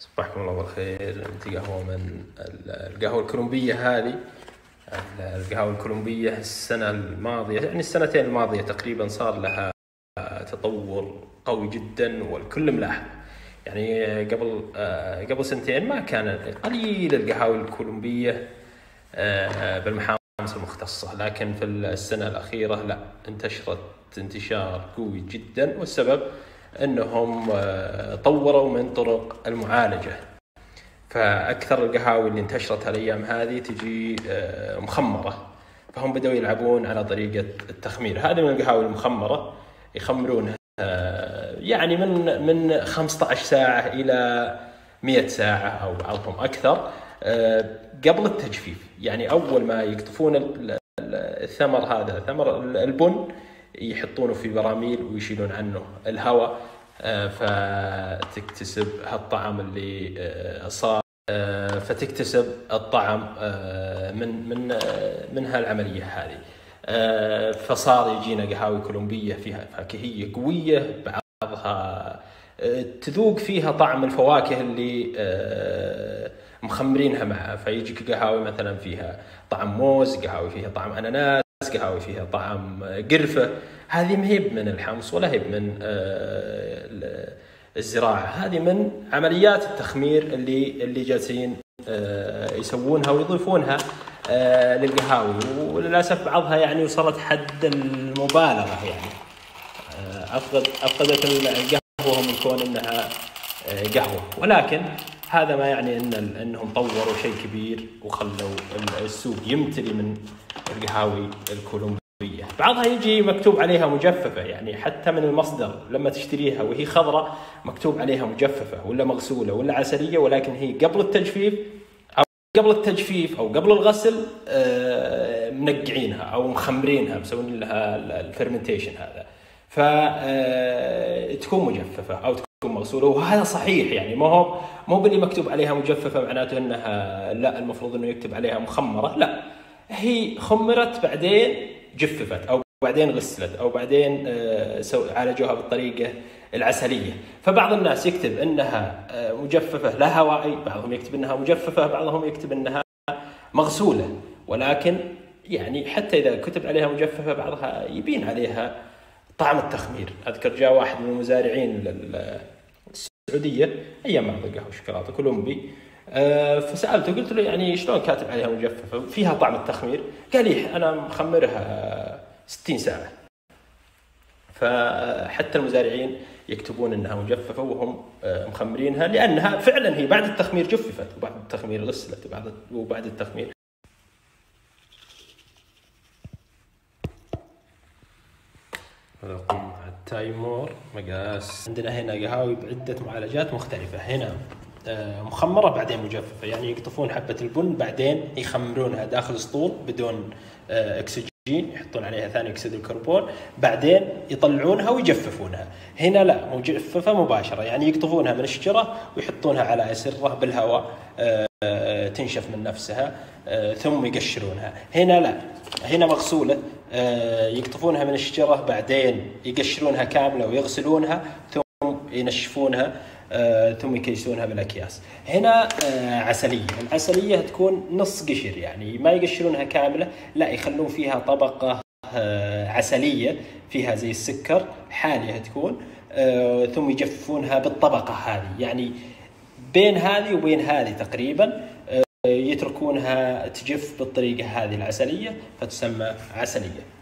صبحكم الله بالخير. عندي قهوة من ال- القهوة الكولومبية هذه. ال- القهوة الكولومبية السنة الماضية يعني السنتين الماضية تقريبا صار لها تطور قوي جدا والكل ملاحظ. يعني قبل قبل سنتين ما كان قليل القهاوي الكولومبية آه، بالمحامص المختصة. لكن في السنة الأخيرة لا انتشرت انتشار قوي جدا والسبب أنهم آه، طوروا من طرق المعالجة. فأكثر القهاوي اللي انتشرت هالأيام هذه تجي آه، مخمرة. فهم بدأوا يلعبون على طريقة التخمير. هذه من القهاوي المخمرة يخمرونها آه، يعني من من 15 ساعة إلى 100 ساعة أو بعضهم أكثر آه، قبل التجفيف. يعني أول ما يقطفون ال- ال- الثمر هذا ثمر ال- البن يحطونه في براميل ويشيلون عنه الهواء آه، فتكتسب هالطعم اللي آه، صار آه، فتكتسب الطعم من من من هالعملية هذه. فصار يجينا قهاوي كولومبية فيها فاكهية قوية بعضها تذوق فيها طعم الفواكه اللي مخمرينها معها فيجيك قهاوي مثلا فيها طعم موز قهاوي فيها طعم أناناس. قهاوي فيها طعم قرفة. هذه ما هي من الحمص ولا هي من آه، ال- الزراعة. هذه من عمليات التخمير اللي اللي جالسين آه، يسوونها ويضيفونها آه، للقهاوي. وللأسف بعضها يعني وصلت حد المبالغة يعني. آه، أفقد أفقدت القهوة من كون إنها آه، قهوة. ولكن هذا ما يعني إن إنهم طوروا شيء كبير وخلوا السوق يمتلي من القهاوي الكولومبية. بعضها يجي مكتوب عليها مجففة يعني حتى من المصدر لما تشتريها وهي خضراء مكتوب عليها مجففة ولا مغسولة ولا عسلية ولكن هي قبل التجفيف أو قبل التجفيف أو قبل الغسل آه، منقعينها أو مخمرينها مسوين لها الفرمنتيشن هذا. فتكون مجففة أو تكون مغسولة وهذا صحيح يعني. ما هو مو باللي مكتوب عليها مجففة معناته إنها لا المفروض إنه يكتب عليها مخمرة لا. هي خمرت بعدين جففت أو بعدين غسلت أو بعدين آه، عالجوها بالطريقة العسلية. فبعض الناس يكتب إنها آه، مجففة لا هوائي بعضهم يكتب إنها مجففة بعضهم يكتب إنها مغسولة. ولكن يعني حتى إذا كتب عليها مجففة بعضها يبين عليها طعم التخمير. أذكر جاء واحد من المزارعين السعودية أيام ما قهوه شوكولاتة كولومبي فسألته قلت له يعني شلون كاتب عليها مجففة؟ فيها طعم التخمير. قال لي أنا مخمرها 60 ساعة. فحتى المزارعين يكتبون إنها مجففة وهم آه، مخمرينها لأنها فعلا هي بعد التخمير جففت وبعد التخمير غسلت وبعد وبعد التخمير. رقم التايمور مقاس. عندنا هنا قهاوي بعدة معالجات مختلفة. هنا. آه، مخمرة بعدين مجففة. يعني يقطفون حبة البن بعدين يخمرونها داخل سطول بدون آه، أكسجين يحطون عليها ثاني أكسيد الكربون بعدين يطلعونها ويجففونها. هنا لا مجففة مباشرة. يعني يقطفونها من الشجرة ويحطونها على أسرة بالهواء آه، تنشف من نفسها ثم يقشرونها. هنا لا. هنا مغسولة آه، يقطفونها من الشجرة بعدين يقشرونها كاملة ويغسلونها ثم ينشفونها. ثم يكيسونها بالأكياس. هنا آه، عسلية، العسلية تكون نص قشر يعني ما يقشرونها كاملة، لا يخلون فيها طبقة آه، عسلية فيها زي السكر حالية تكون آه، ثم يجففونها بالطبقة هذه، يعني بين هذه وبين هذه تقريبا آه، يتركونها تجف بالطريقة هذه العسلية فتسمى عسلية.